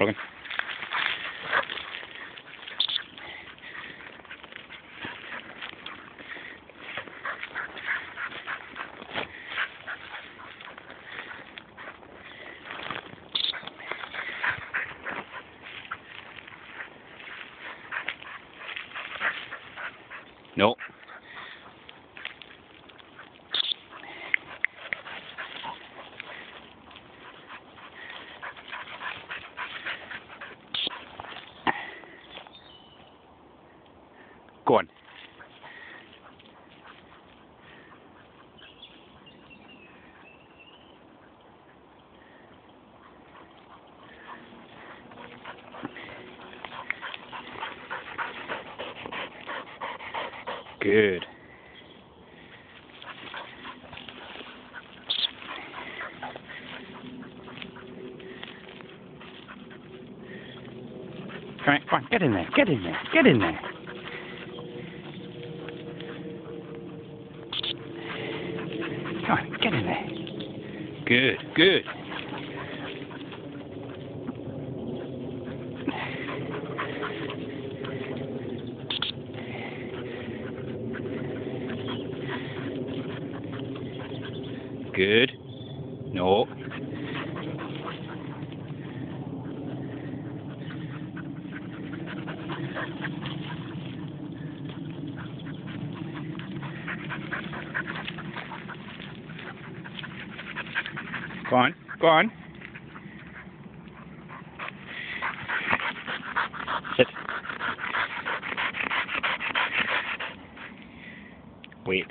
Brogan. Nope. Good. Come on, come on, get in there, get in there, get in there. Come on, get in there. Good, good. Good. No. Go on. Go on. Sit. Wait.